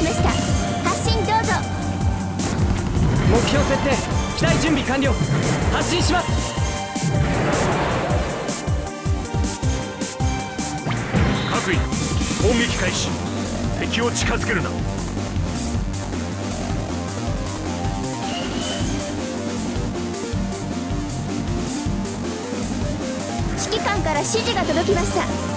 しました。発進どうぞ目標設定機体準備完了。発進します。各位砲撃開始。敵を近づけるな。指揮官から指示が届きました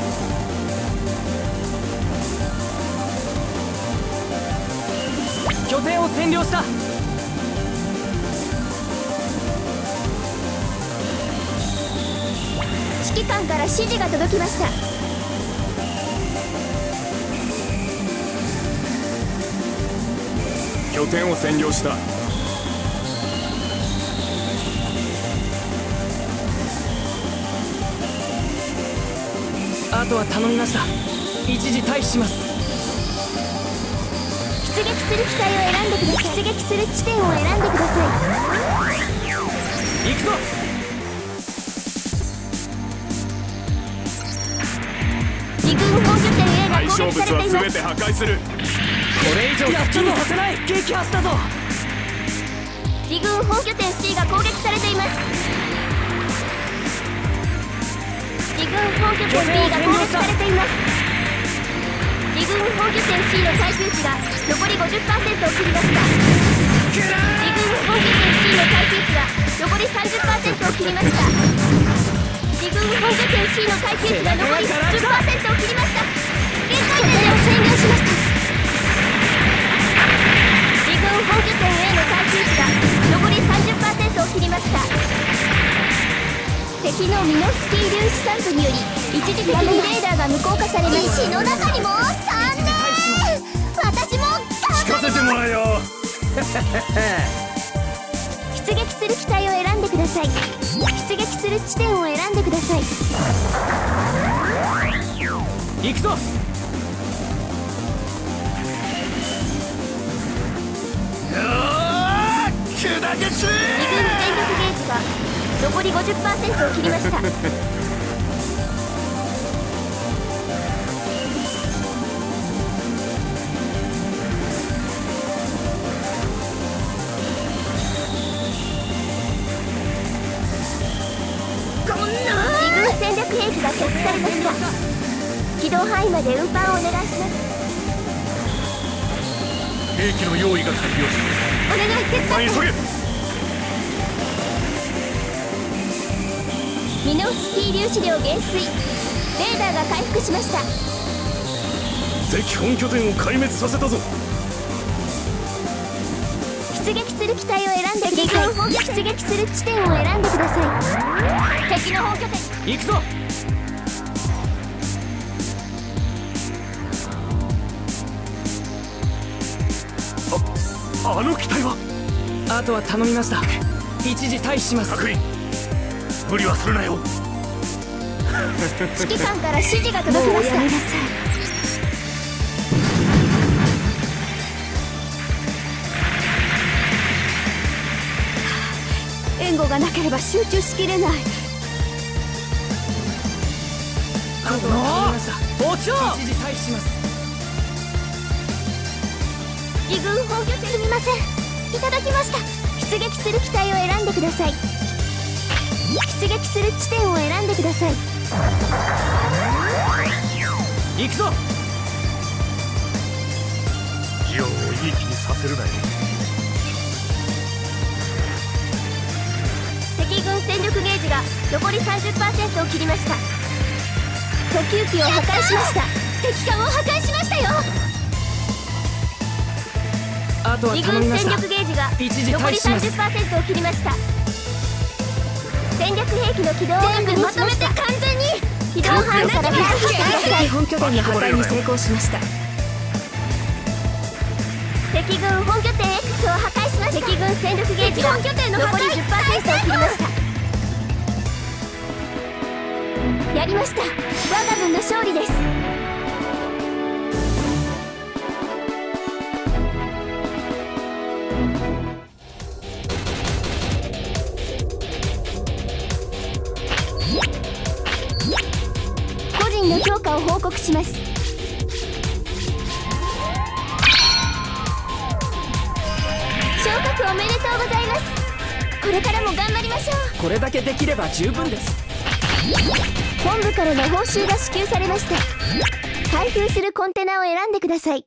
拠点を占領した。指揮官から指示が届きました。拠点を占領した。あとは頼みました。一時退避します出撃する機体を選んでください出撃する地点を選んでくださ行くぞ。い離軍本拠点 A が攻撃されています物は全て破壊する。これ以上好きにさせない。撃破したぞ。離軍本拠点 C が攻撃されています離軍本拠点 B が攻撃されています離軍本拠点 C の耐久値が残り50%を切りました離軍本拠点 C の耐久値が残り30%を切りました離軍本拠点 C の耐久値が残り10%を切りました。限界点を占領しました離軍本拠点 A の耐久値が残り30%を切りました。敵のミノスキー粒子散布により一時的にレーダーが無効化されます石の中にも3年私も聞かせてもらえよ出撃する。機体を選んでください出撃する。地点を選んでください行くぞ砕け散れ二軍全力ゲージが残り50%を切りました兵器が設置されました軌道範囲まで運搬をお願いします兵器の用意が完了お願い手伝って急げ。ミノフスキー粒子量減衰。レーダーが回復しました。敵本拠点を壊滅させたぞ。出撃する機体を選んでください出撃する地点を選んでください。敵の本拠点行くぞ。あの機体は？あとは頼みました。一時退避します。各員無理はするなよ。指揮官から指示が届きました。援護がなければ集中しきれないあとはました一時退避します自軍本拠点すみません。いただきました。出撃する機体を選んでください。出撃する地点を選んでください。行くぞ。ジオンをいい気にさせるなよ。敵軍戦力ゲージが残り30%を切りました補給機を破壊しました。敵艦を破壊しましたよ。あとは頼みました。力ゲージが残り退避します30%を切りました。戦略兵器の起動を確認しました完全に起動範囲から離脱してください本拠点の破壊に成功しました。敵軍本拠点 X を破壊しました。敵軍戦力ゲージが残り10%を切りましたやりました。我が軍の勝利です。個人の評価を報告します。獲おめでとうございます。これからも頑張りましょう。これだけできれば十分です。本部からの報酬が支給されました。開封するコンテナを選んでください。